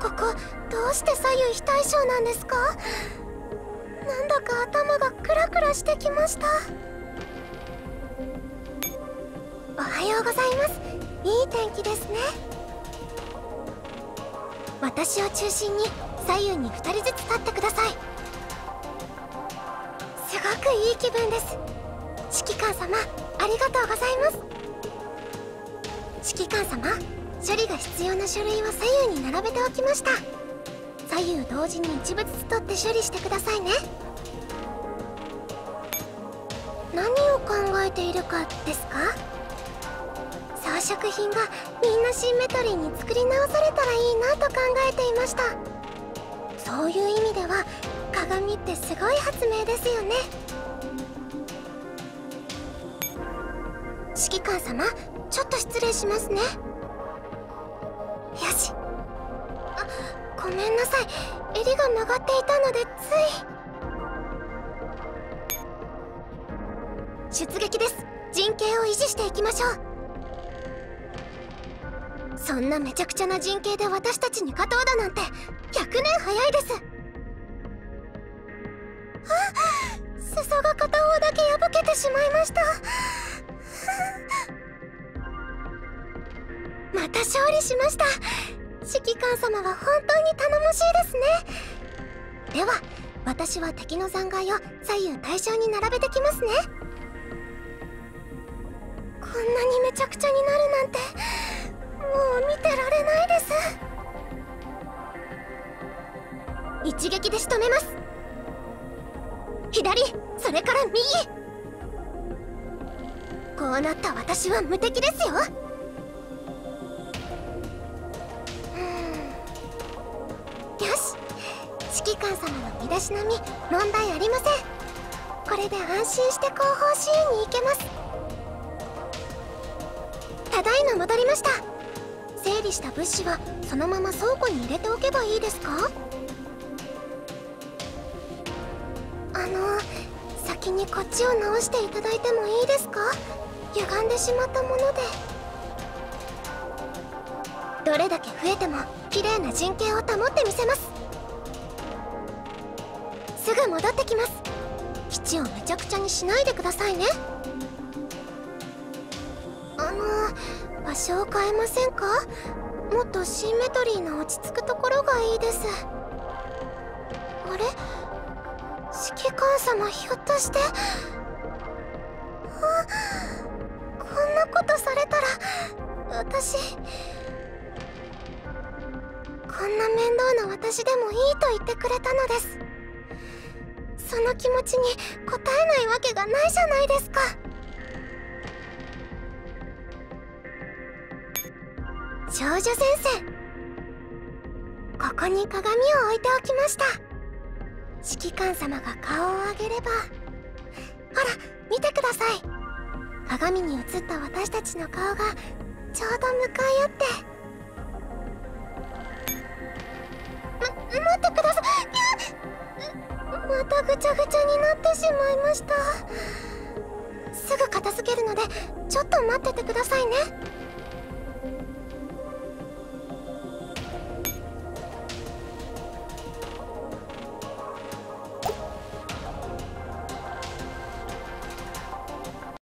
ここどうして左右非対称なんですか？なんだか頭がクラクラしてきました。おはようございます。いい天気ですね。私を中心に左右に2人ずつ立ってください。すごくいい気分です。指揮官様ありがとうございます。指揮官様処理が必要な書類は左右に並べておきました。左右同時に一部ずつ取って処理してくださいね。何を考えているかですか？装飾品がみんなシンメトリーに作り直されたらいいなと考えていました。そういう意味では鏡ってすごい発明ですよね。指揮官様ちょっと失礼しますね。よし。あごめんなさい。襟が曲がっていたのでつい。出撃です。陣形を維持していきましょう。そんなめちゃくちゃな陣形で私たちに勝とうだなんて100年早いです。あ裾が片方だけ破けてしまいました。た勝利しました。指揮官様は本当に頼もしいですね。では私は敵の残骸を左右対称に並べてきますね。こんなにめちゃくちゃになるなんてもう見てられないです。一撃で仕留めます。左それから右。こうなった私は無敵ですよ。官様の身だしなみ問題ありません。これで安心して後方支援に行けます。ただいま戻りました。整理した物資はそのまま倉庫に入れておけばいいですか？あの先にこっちを直していただいてもいいですか？歪んでしまったもので。どれだけ増えても綺麗な陣形を保ってみせます。すぐ戻ってきます。基地をめちゃくちゃにしないでくださいね。あの場所を変えませんか？もっとシンメトリーな落ち着くところがいいです。あれ？指揮官様ひょっとして？あこんなことされたら私こんな面倒な私でもいいと言ってくれたのです。その気持ちに応えないわけがないじゃないですか。少女先生。ここに鏡を置いておきました。指揮官様が顔を上げれば。ほら見てください。鏡に映った私たちの顔がちょうど向かい合って。ぐちゃぐちゃになってしまいました。すぐ片付けるのでちょっと待っててくださいね。